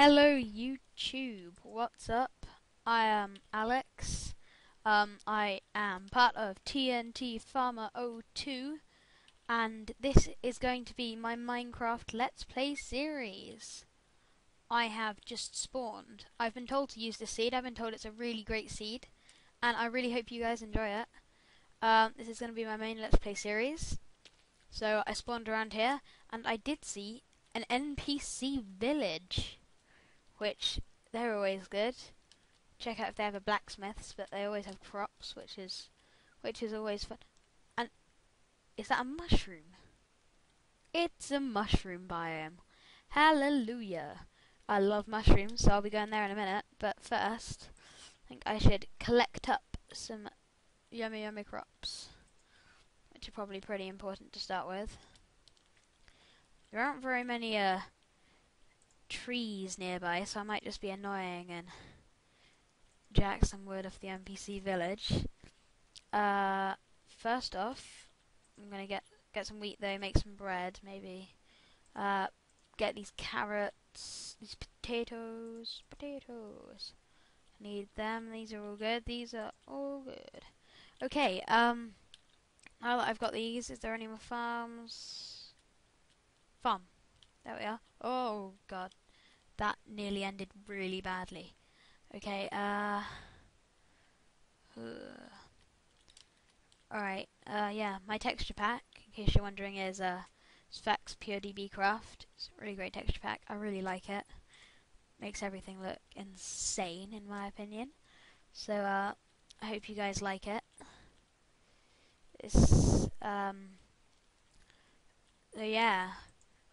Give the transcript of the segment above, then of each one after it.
Hello YouTube, what's up? I am Alex. Um, I am part of TNT Farmer 02 and this is going to be my Minecraft Let's Play series. I have just spawned. I've been told to use this seed, I've been told it's a really great seed and I really hope you guys enjoy it. Um, this is going to be my main Let's Play series. So I spawned around here and I did see an NPC village which they're always good. Check out if they have a blacksmiths, but they always have crops, which is which is always fun. And is that a mushroom? It's a mushroom biome. Hallelujah. I love mushrooms, so I'll be going there in a minute. But first, I think I should collect up some yummy yummy crops, which are probably pretty important to start with. There aren't very many uh, trees nearby, so I might just be annoying and jack some wood off the NPC village. Uh, first off, I'm gonna get get some wheat though, make some bread maybe. Uh, get these carrots, these potatoes, potatoes. Need them. These are all good. These are all good. Okay. Um. Now that I've got these, is there any more farms? Farm. There we are. Oh god. That nearly ended really badly. Okay, uh... Alright, uh, yeah, my texture pack, in case you're wondering, is, uh, Pure BD Craft. It's a really great texture pack. I really like it. Makes everything look insane, in my opinion. So, uh, I hope you guys like it. It's, um... So, yeah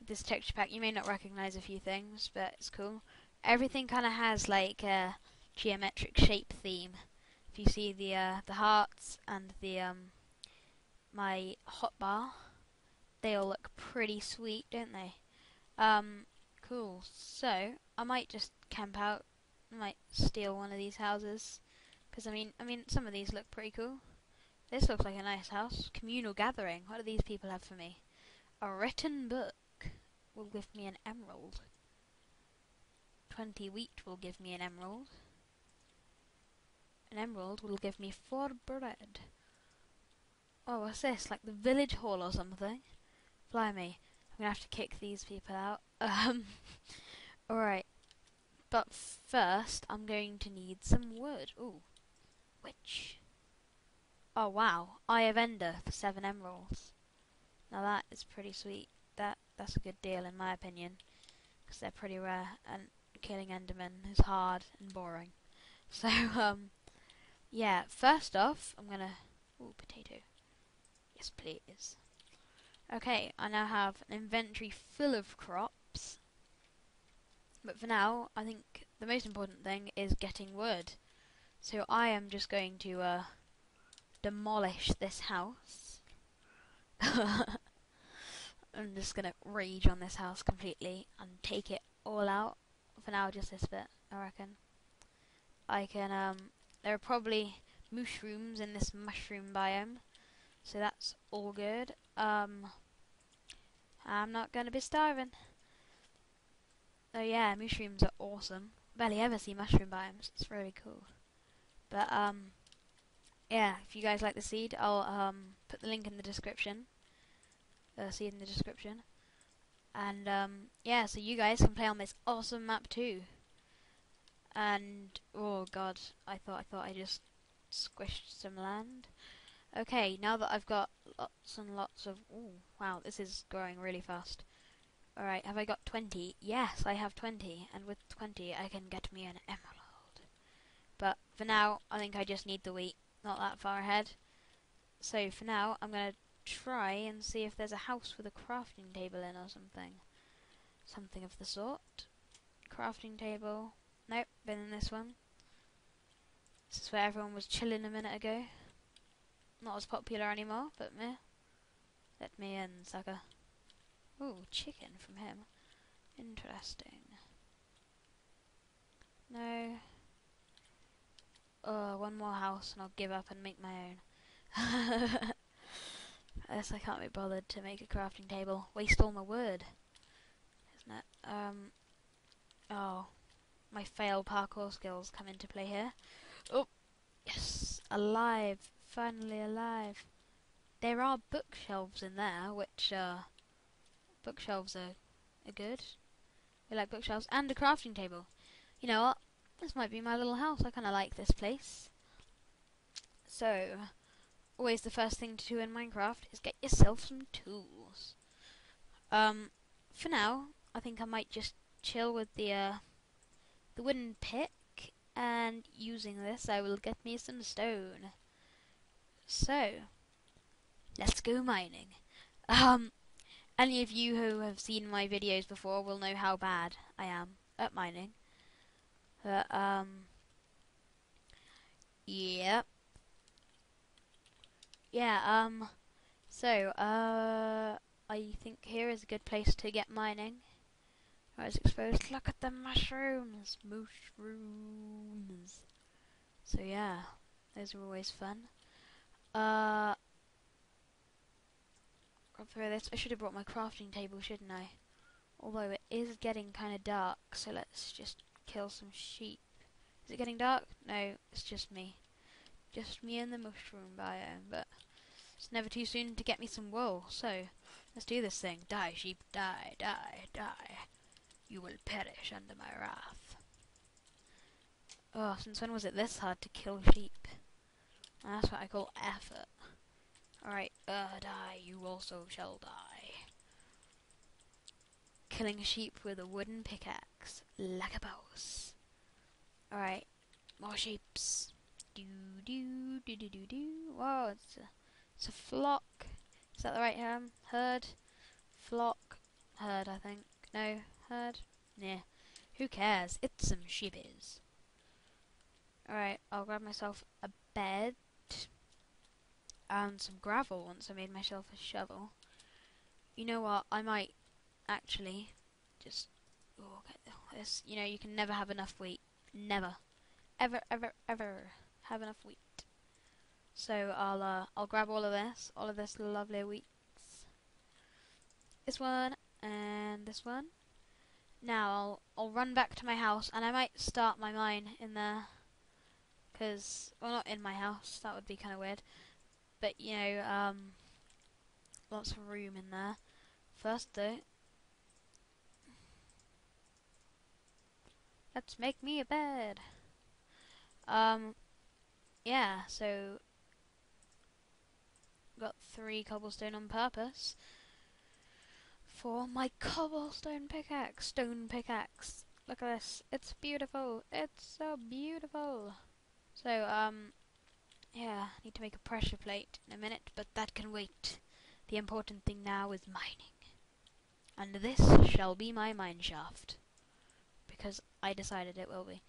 this texture pack, you may not recognize a few things, but it's cool. Everything kind of has like a geometric shape theme. If you see the uh, the hearts and the um, my hotbar, they all look pretty sweet, don't they? Um, cool. So I might just camp out. I might steal one of these houses because I mean, I mean, some of these look pretty cool. This looks like a nice house. Communal gathering. What do these people have for me? A written book will give me an emerald. 20 wheat will give me an emerald. An emerald will give me 4 bread. Oh, what's this? Like the village hall or something? Fly me. I'm gonna have to kick these people out. Um, alright. But first, I'm going to need some wood. Ooh. Which? Oh, wow. Eye of Ender for 7 emeralds. Now that is pretty sweet that that's a good deal in my opinion because they're pretty rare and killing Endermen is hard and boring. So um, yeah. First off, I'm gonna ooh potato. Yes, please. Okay, I now have an inventory full of crops. But for now, I think the most important thing is getting wood. So I am just going to uh, demolish this house. I'm just gonna rage on this house completely and take it all out. For now, just this bit, I reckon. I can, um, there are probably mushrooms in this mushroom biome, so that's all good. Um, I'm not gonna be starving. Oh yeah, mushrooms are awesome. Barely ever see mushroom biomes. It's really cool. But um, yeah, if you guys like the seed, I'll um put the link in the description see in the description. And um, yeah, so you guys can play on this awesome map too. And oh god, I thought I thought I just squished some land. Okay, now that I've got lots and lots of oh wow, this is growing really fast. Alright, have I got 20? Yes, I have 20, and with 20 I can get me an emerald. But for now, I think I just need the wheat, not that far ahead. So for now, I'm going to try and see if there's a house with a crafting table in or something. Something of the sort. Crafting table. Nope, been in this one. This is where everyone was chilling a minute ago. Not as popular anymore, but meh. Let me in, sucker. Ooh, chicken from him. Interesting. No. Oh, one more house and I'll give up and make my own. I guess I can't be bothered to make a crafting table. Waste all my wood. Isn't it? Um, oh, My fail parkour skills come into play here. Oh, yes, alive, finally alive. There are bookshelves in there, which uh, bookshelves are, are good. We like bookshelves and a crafting table. You know what? This might be my little house. I kind of like this place. So, always the first thing to do in Minecraft is get yourself some tools. Um, for now, I think I might just chill with the uh, the wooden pick, and using this, I will get me some stone. So, let's go mining. Um, any of you who have seen my videos before will know how bad I am at mining. But, um, yep. Yeah, um, so, uh, I think here is a good place to get mining. I was exposed. Look at the mushrooms! Mushrooms! So yeah, those are always fun. Uh, I'll throw this. I should have brought my crafting table, shouldn't I? Although it is getting kind of dark, so let's just kill some sheep. Is it getting dark? No, it's just me. Just me and the mushroom biome, but it's never too soon to get me some wool, so let's do this thing. Die, sheep, die, die, die. You will perish under my wrath. Oh, since when was it this hard to kill sheep? That's what I call effort. Alright, uh, die, you also shall die. Killing sheep with a wooden pickaxe, like a boss. Alright, more sheeps. Do do do do do do. Whoa, it's a, it's a flock. Is that the right term? Herd, flock, herd. I think. No, herd. Yeah, Who cares? It's some sheepies. Alright, I'll grab myself a bed and some gravel once I made myself a shovel. You know what? I might actually just oh, this. You know, you can never have enough wheat. Never, ever, ever, ever have enough wheat. So I'll uh, I'll grab all of this, all of this lovely wheats. This one and this one. Now I'll I'll run back to my house and I might start my mine in there. Cause well, not in my house. That would be kind of weird but you know, um, lots of room in there. First though, let's make me a bed. Um, yeah, so got three cobblestone on purpose for my cobblestone pickaxe, stone pickaxe. Look at this, it's beautiful, it's so beautiful. So, um, yeah, need to make a pressure plate in a minute, but that can wait. The important thing now is mining. And this shall be my mine shaft. Because I decided it will be.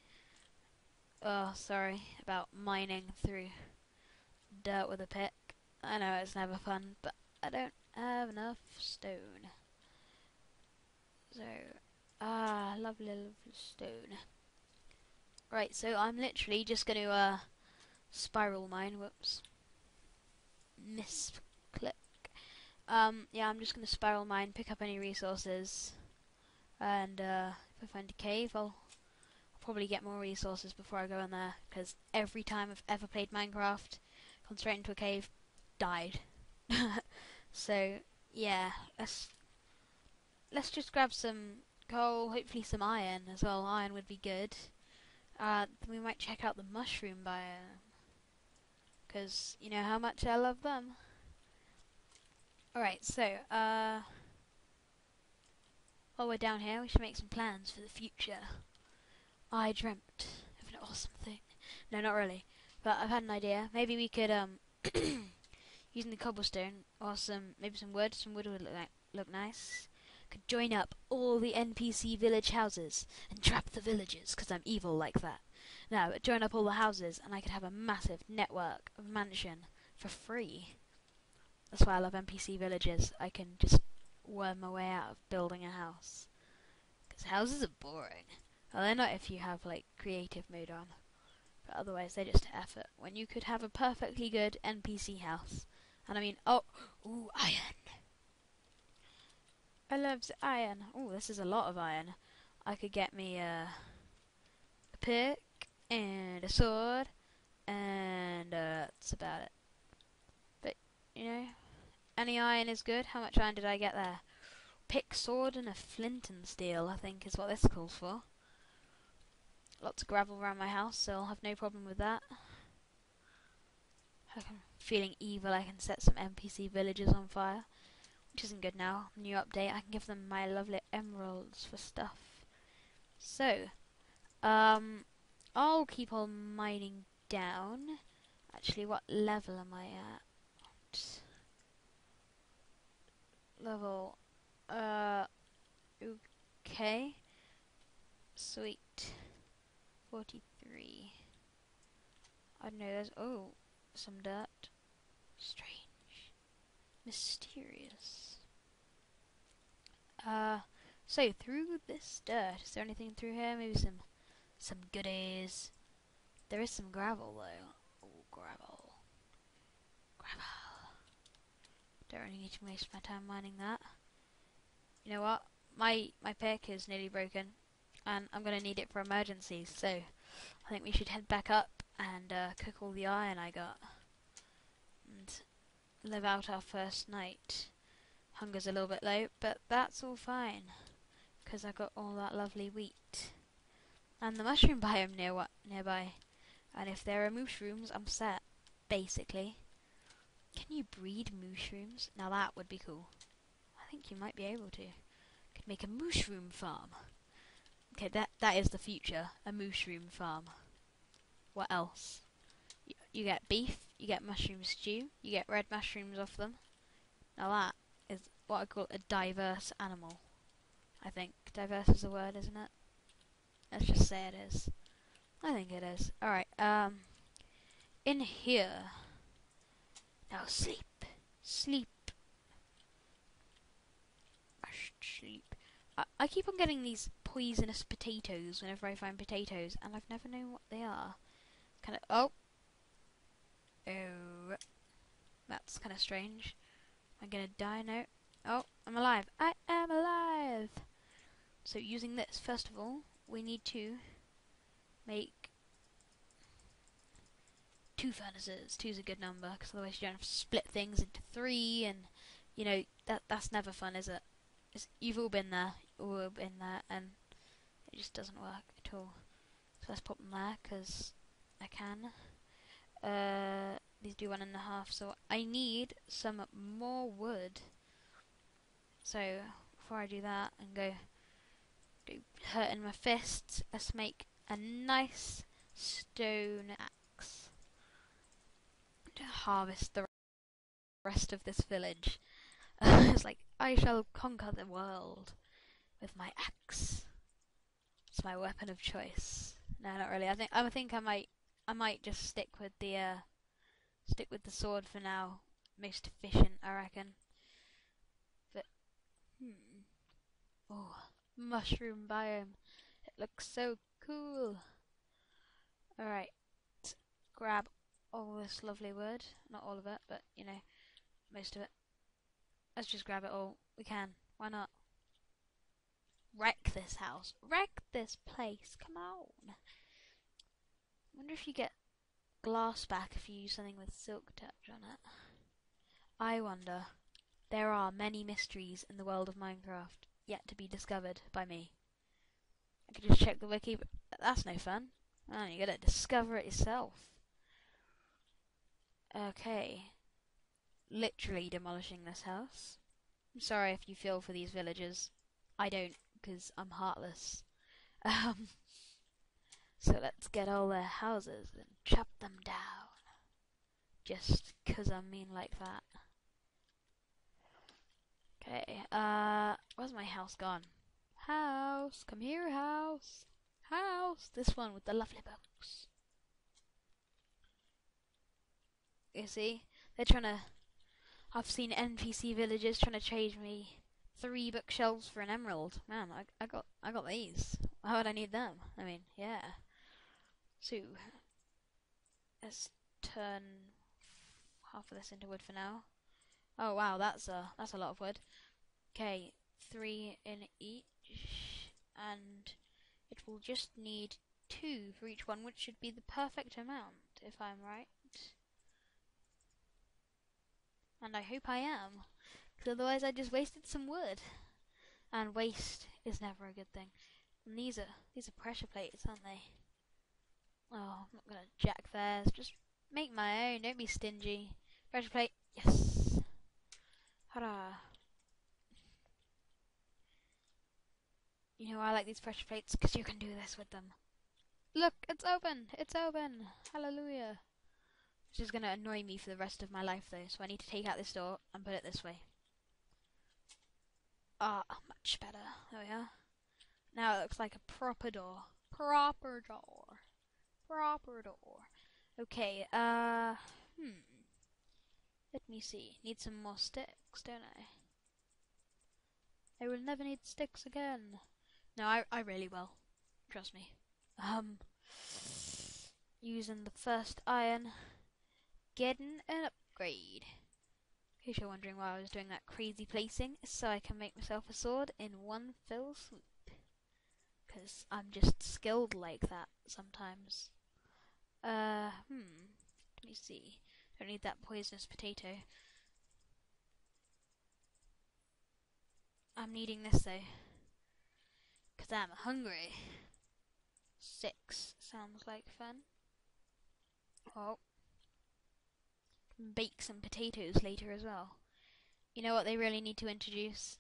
Oh, sorry about mining through dirt with a pick. I know it's never fun, but I don't have enough stone. So, ah, lovely, lovely stone. Right, so I'm literally just going to, uh, spiral mine. Whoops. Misclick. Um, yeah, I'm just going to spiral mine, pick up any resources, and uh, if I find a cave, I'll, probably get more resources before I go in there, because every time I've ever played Minecraft, gone straight into a cave, died. so, yeah, let's, let's just grab some coal, hopefully some iron as well. Iron would be good. Uh, we might check out the mushroom biome because you know how much I love them. Alright, so, uh, while we're down here, we should make some plans for the future. I dreamt of an awesome thing. No, not really. But I've had an idea. Maybe we could, um, using the cobblestone, or some, maybe some wood, some wood would look, like, look nice. Could join up all the NPC village houses and trap the villagers, because I'm evil like that. Now, join up all the houses and I could have a massive network of mansion for free. That's why I love NPC villages. I can just worm my way out of building a house. Because houses are boring. Well, they're not if you have, like, creative mode on. But otherwise, they're just effort. When you could have a perfectly good NPC house. And I mean, oh, ooh, iron. I love iron. Oh, this is a lot of iron. I could get me, a pick and a sword, and uh, that's about it. But you know, any iron is good. How much iron did I get there? Pick, sword, and a flint and steel. I think is what this calls for. Lots of gravel around my house, so I'll have no problem with that. I'm feeling evil. I can set some NPC villages on fire, which isn't good now. New update. I can give them my lovely emeralds for stuff. So, um, I'll keep on mining down. Actually, what level am I at? Level, uh, okay. Sweet. 43. I don't know, there's, oh, some dirt. Strange. Mysterious. Uh, so through this dirt, is there anything through here? Maybe some some goodies. There is some gravel though. Oh, gravel. Gravel. Don't really need to waste my time mining that. You know what? My my pick is nearly broken, and I'm gonna need it for emergencies. So I think we should head back up and uh, cook all the iron I got, and live out our first night. Hunger's a little bit low, but that's all fine because I got all that lovely wheat and the mushroom biome near what nearby. And if there are mushrooms, I'm set, basically. Can you breed mushrooms? Now that would be cool. I think you might be able to. Could make a mushroom farm. Okay, that that is the future. A mushroom farm. What else? You, you get beef, you get mushroom stew, you get red mushrooms off them. Now that is what I call a diverse animal. I think diverse is a word, isn't it? Let's just say it is. I think it is. Alright, um, in here. Now sleep. Sleep. Sleep. I, I keep on getting these poisonous potatoes whenever I find potatoes, and I've never known what they are. Kind of. Oh. Oh. That's kind of strange. I'm gonna die now? Oh, I'm alive. I am alive! So using this, first of all, we need to make two furnaces. Two's a good number, because otherwise you don't have to split things into three, and, you know, that that's never fun, is it? It's, you've all been there, all been there, and it just doesn't work at all. So let's put them there, because I can. Uh, these do one and a half, so I need some more wood. So, before I do that, and go hurting my fists. Let's make a nice stone axe to harvest the rest of this village. it's like I shall conquer the world with my axe. It's my weapon of choice. No, not really. I think I think I might I might just stick with the uh, stick with the sword for now. Most efficient, I reckon. But hmm. Oh mushroom biome. It looks so cool. Alright, grab all this lovely wood. Not all of it, but you know, most of it. Let's just grab it all. We can. Why not? Wreck this house. Wreck this place. Come on. wonder if you get glass back if you use something with silk touch on it. I wonder. There are many mysteries in the world of Minecraft yet to be discovered by me. I could just check the wiki, but that's no fun. Oh, you gotta discover it yourself. Okay. Literally demolishing this house. I'm sorry if you feel for these villagers. I don't, because I'm heartless. Um, so let's get all their houses and chop them down. Just 'cause I'm mean like that. Okay, uh, where's my house gone? House, come here, house. House, this one with the lovely books. You see, they're trying to. I've seen NPC villagers trying to trade me three bookshelves for an emerald. Man, I, I got I got these. Why would I need them? I mean, yeah. So let's turn half of this into wood for now. Oh wow, that's a that's a lot of wood. Okay, three in each, and it will just need two for each one, which should be the perfect amount, if I'm right. And I hope I am, because otherwise I just wasted some wood. And waste is never a good thing. And these are these are pressure plates, aren't they? Oh, I'm not gonna jack theirs. Just make my own. Don't be stingy. Pressure plate. Yes. Hurrah. You know I like these pressure plates because you can do this with them. Look, it's open. It's open. Hallelujah. Which is gonna annoy me for the rest of my life though, so I need to take out this door and put it this way. Ah, much better. There we are. Now it looks like a proper door. Proper door. Proper door. Okay, uh, hmm. Let me see. Need some more sticks, don't I? I will never need sticks again. No, I, I really will. Trust me. Um, using the first iron, getting an upgrade. Case you're wondering why I was doing that crazy placing, so I can make myself a sword in one fell swoop. Because I'm just skilled like that sometimes. Uh, hmm. Let me see. Don't need that poisonous potato. I'm needing this though. Because I'm hungry. Six sounds like fun. Oh. Bake some potatoes later as well. You know what they really need to introduce?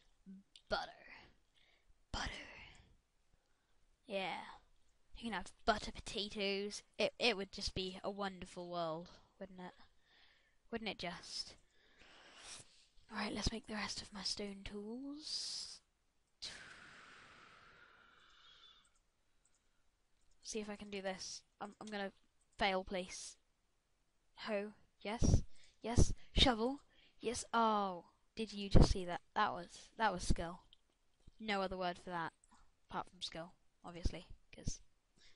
Butter. Butter. Yeah. You can have butter potatoes. It it would just be a wonderful world, wouldn't it? Wouldn't it just? Alright, let's make the rest of my stone tools. See if I can do this. I'm, I'm gonna fail please. Ho, Yes. Yes. Shovel. Yes. Oh. Did you just see that? That was that was skill. No other word for that apart from skill, obviously, because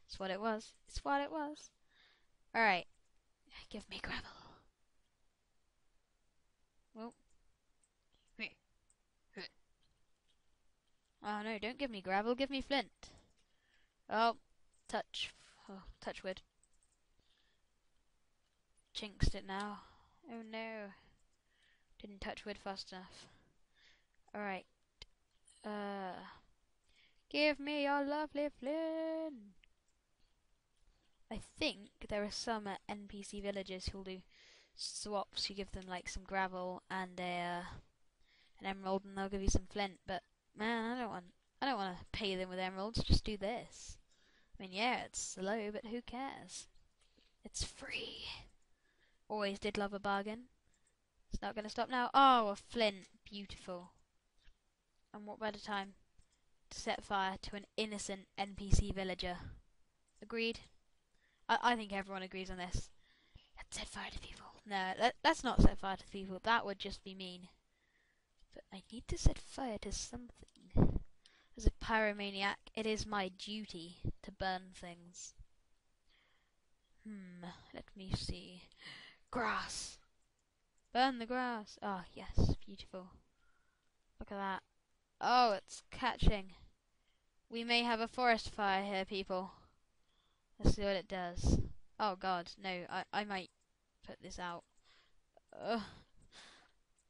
it's what it was. It's what it was. All right. Give me gravel. Well. Oh no, don't give me gravel, give me flint. Oh, touch. Oh, touch wood. Jinxed it now. Oh no. Didn't touch wood fast enough. Alright. Uh, give me your lovely flint. I think there are some NPC villagers who'll do swaps. You give them like some gravel and a uh, an emerald, and they'll give you some flint. But man, I don't want I don't want to pay them with emeralds. Just do this. I mean, yeah, it's slow, but who cares? It's free. Always did love a bargain. It's not going to stop now. Oh, a flint. Beautiful. And what better time to set fire to an innocent NPC villager? Agreed? I, I think everyone agrees on this. Let's set fire to people. No, let, let's not set fire to people. That would just be mean. But I need to set fire to something. As a pyromaniac, it is my duty to burn things. Hmm, let me see. Grass! Burn the grass! Oh, yes, beautiful. Look at that. Oh, it's catching. We may have a forest fire here, people. Let's see what it does. Oh god, no, I, I might put this out. Ugh.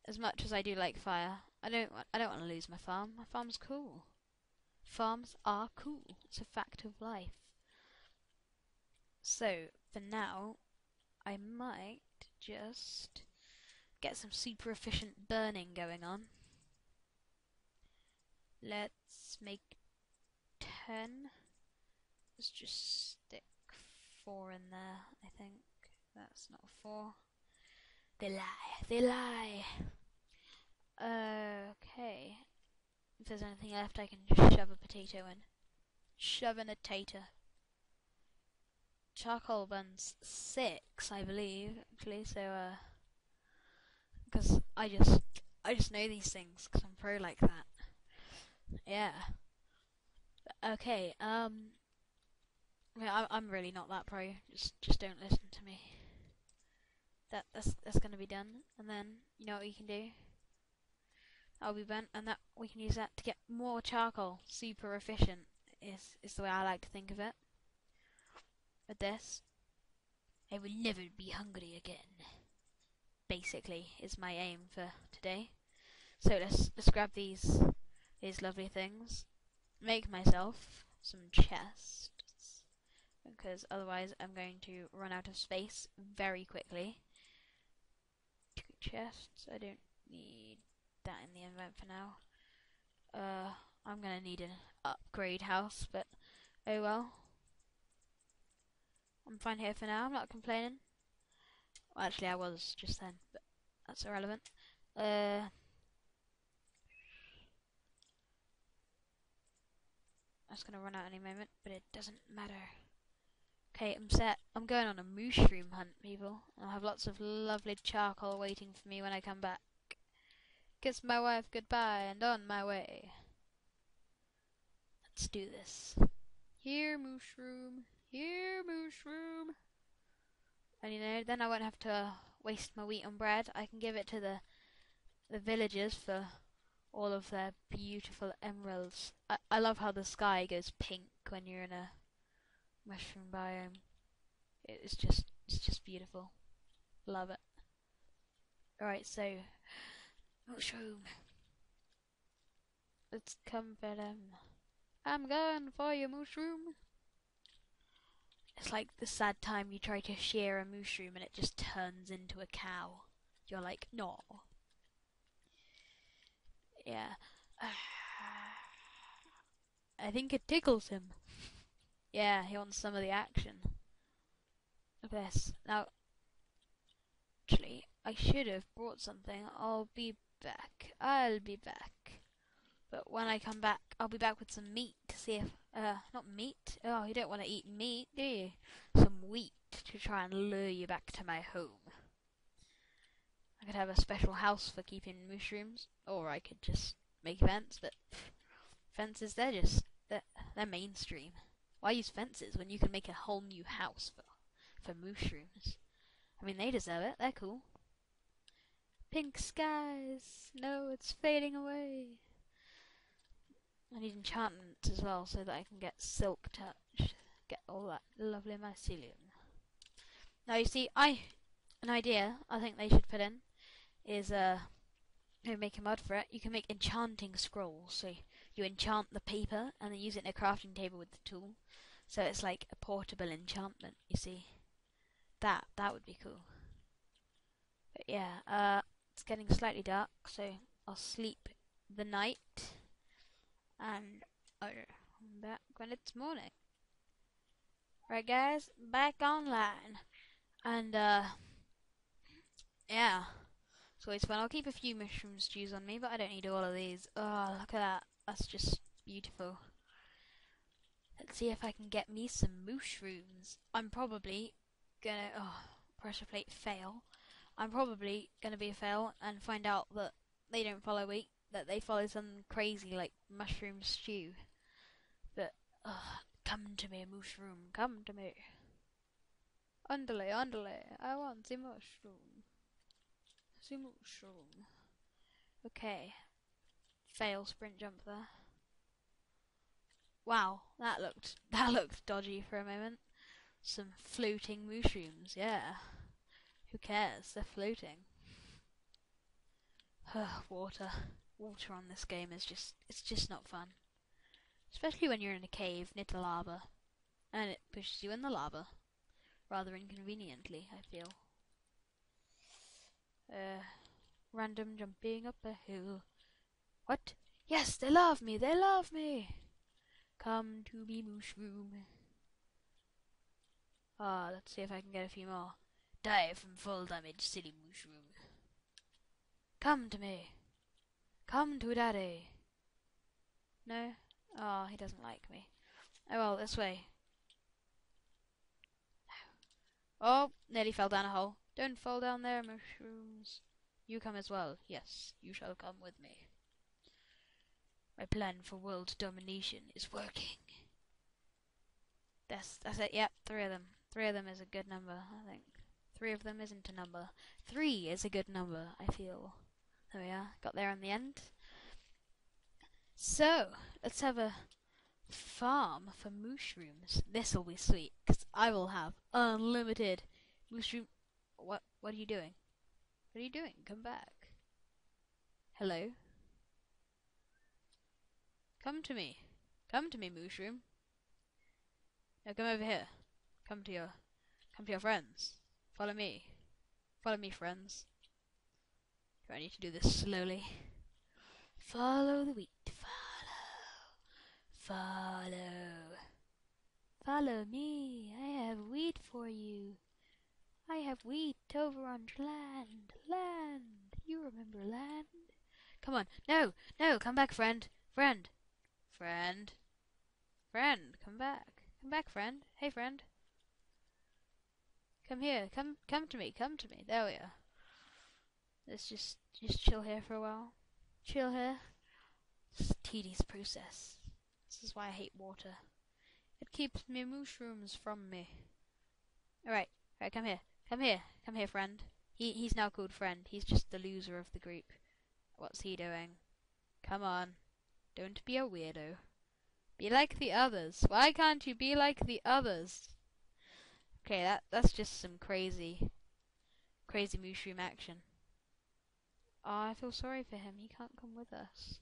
As much as I do like fire, I don't I don't want to lose my farm. My farm's cool. Farms are cool. It's a fact of life. So, for now, I might just get some super efficient burning going on. Let's make 10. Let's just stick 4 in there, I think. That's not 4. They lie, they lie. Okay. If there's anything left, I can shove a potato in. Shove in a tater charcoal burns six, I believe, actually. So, uh, because I just, I just know these things because I'm pro like that. Yeah. Okay. Um. Yeah, I'm really not that pro. Just, just don't listen to me. That that's that's gonna be done, and then you know what you can do. I'll be burnt, and that we can use that to get more charcoal. Super efficient is is the way I like to think of it. With this, I will never be hungry again. Basically, is my aim for today. So let's let's grab these these lovely things, make myself some chests, because otherwise I'm going to run out of space very quickly. Chests. I don't need that in the invent for now. Uh, I'm gonna need an upgrade house, but oh well. I'm fine here for now. I'm not complaining. Well, actually, I was just then, but that's irrelevant. Uh, that's gonna run out any moment, but it doesn't matter. Okay, I'm set. I'm going on a mushroom hunt, people. I'll have lots of lovely charcoal waiting for me when I come back. Kiss my wife goodbye and on my way. Let's do this. Here, mushroom. Here, mushroom. And you know, then I won't have to waste my wheat on bread. I can give it to the the villagers for all of their beautiful emeralds. I, I love how the sky goes pink when you're in a mushroom biome. It's just it's just beautiful. Love it. Alright, so mushroom. Let's come for them. I'm going for you, mushroom. It's like the sad time you try to shear a mushroom and it just turns into a cow. You're like, no. Yeah. I think it tickles him. Yeah, he wants some of the action. At this. Now, actually, I should have brought something. I'll be back. I'll be back. But when I come back, I'll be back with some meat to see if uh, not meat. Oh, you don't want to eat meat, do you? Some wheat to try and lure you back to my home. I could have a special house for keeping mushrooms, or I could just make a fence, but fences, they're just, they're, they're mainstream. Why use fences when you can make a whole new house for, for mushrooms? I mean, they deserve it, they're cool. Pink skies, no, it's fading away. I need enchantments as well so that I can get silk touch. Get all that lovely mycelium. Now you see, I an idea I think they should put in is uh make a mod for it. You can make enchanting scrolls. So you enchant the paper and then use it in a crafting table with the tool. So it's like a portable enchantment. You see, that that would be cool. But yeah, uh, it's getting slightly dark, so I'll sleep the night and I'm back when it's morning. Right guys, back online. And uh yeah. So it's fun. I'll keep a few mushroom stews on me, but I don't need all of these. Oh, look at that. That's just beautiful. Let's see if I can get me some mushrooms. I'm probably gonna oh pressure plate fail. I'm probably gonna be a fail and find out that they don't follow wheat that they follow some crazy like mushroom stew. But uh, come to me, mushroom, come to me. Underlay, underlay, I want the mushroom. The mushroom. Okay. Fail sprint jump there. Wow, that looked that looked dodgy for a moment. Some floating mushrooms, yeah. Who cares? They're floating. Water water on this game is just it's just not fun. Especially when you're in a cave near the lava. And it pushes you in the lava. Rather inconveniently, I feel. Uh random jumping up a hill. What? Yes, they love me, they love me. Come to me, mushroom. Ah, oh, let's see if I can get a few more. Die from full damage, silly mushroom. Come to me. Come to daddy. No? Oh, he doesn't like me. Oh well, this way. Oh, nearly fell down a hole. Don't fall down there, mushrooms. You come as well. Yes, you shall come with me. My plan for world domination is working. That's that's it. Yep, three of them. Three of them is a good number, I think. Three of them isn't a number. Three is a good number, I feel. There we are. Got there in the end. So, let's have a farm for mushrooms. This'll be sweet, because I will have unlimited mushroom. What? What are you doing? What are you doing? Come back. Hello? Come to me. Come to me, mushroom. Now come over here. Come to your come to your friends. Follow me. Follow me, friends. I need to do this slowly? Follow the wheat. Follow. Follow. Follow me. I have wheat for you. I have wheat over on land. Land. You remember land? Come on. No, no, come back, friend. Friend. Friend. Friend, come back. Come back, friend. Hey, friend. Come here. Come come to me. Come to me. There we are. Let's just just chill here for a while. Chill here. It's a tedious process. This is why I hate water. It keeps me mushrooms from me. Alright, alright, come here. Come here. Come here, friend. He he's now called friend. He's just the loser of the group. What's he doing? Come on. Don't be a weirdo. Be like the others. Why can't you be like the others? Okay, that that's just some crazy, crazy mushroom action. Oh, I feel sorry for him. He can't come with us.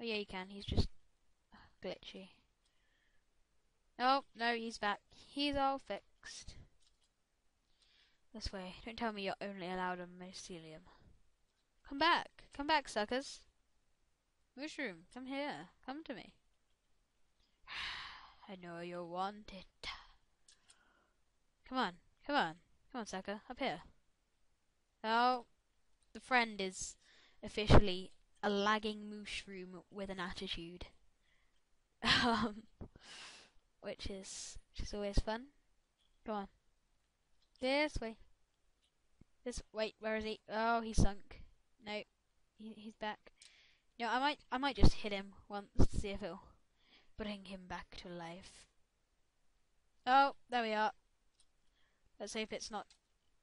Oh yeah, he can. He's just glitchy. Oh no, he's back. He's all fixed. This way. Don't tell me you're only allowed on mycelium. Come back. Come back, suckers. Mushroom, come here. Come to me. I know you're wanted. Come on. Come on. Come on, sucker. Up here. Oh, the friend is officially a lagging mushroom with an attitude. Um, which is which is always fun. Come on. This way. This wait, where is he? Oh, he sunk. No, he, he's back. No, I might I might just hit him once to see if it'll bring him back to life. Oh, there we are. Let's see if it's not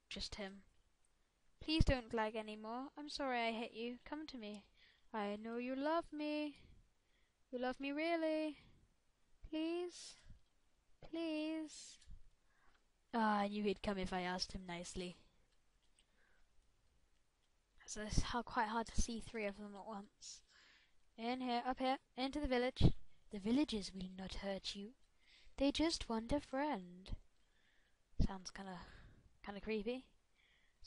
just him. Please don't lag anymore. I'm sorry I hit you. Come to me. I know you love me. You love me really. Please. Please. Ah, oh, I knew he'd come if I asked him nicely. So it's how quite hard to see three of them at once. In here, up here, into the village. The villagers will not hurt you. They just want a friend. Sounds kinda kinda creepy.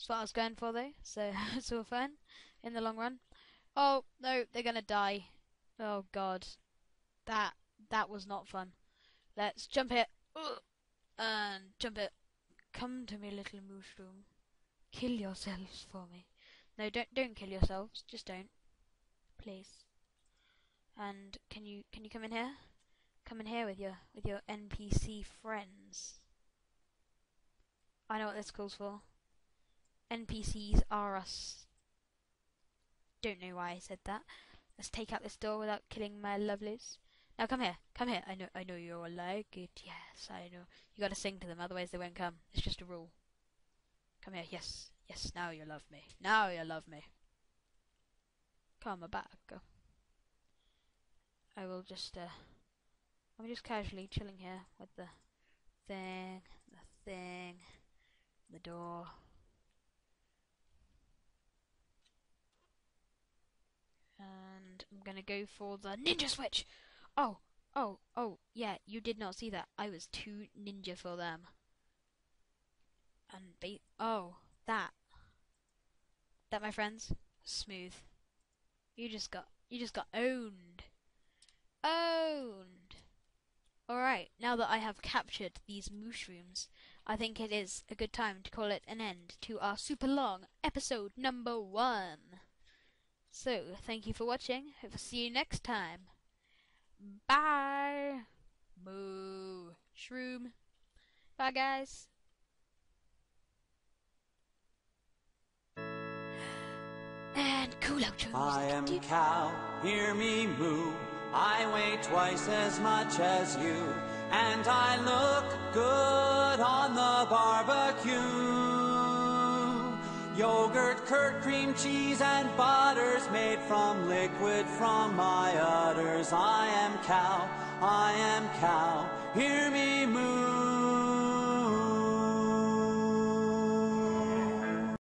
That's what I was going for though, so it's all fun in the long run. Oh no, they're gonna die. Oh god. That that was not fun. Let's jump it. And jump it. Come to me, little mushroom. Kill yourselves for me. No, don't don't kill yourselves. Just don't. Please. And can you can you come in here? Come in here with your with your NPC friends. I know what this calls for. NPCs are us. Don't know why I said that. Let's take out this door without killing my lovelies. Now come here, come here. I know, I know you all like it. Yes, I know. You gotta sing to them, otherwise they won't come. It's just a rule. Come here. Yes, yes. Now you love me. Now you love me. Come back. I will just, uh, I'm just casually chilling here with the thing, the thing, the door. And I'm gonna go for the ninja switch! Oh, oh, oh, yeah, you did not see that. I was too ninja for them. And ba- oh, that. That, my friends, smooth. You just got, you just got owned. Owned. Alright, now that I have captured these mushrooms, I think it is a good time to call it an end to our super long episode number one. So, thank you for watching. To see you next time. Bye. Moo. Shroom. Bye, guys. And cool outros. I am cow, hear me moo. I weigh twice as much as you, and I look good on the barbecue. Yogurt, curd, cream, cheese, and butters made from liquid from my udders. I am cow, I am cow. Hear me moo.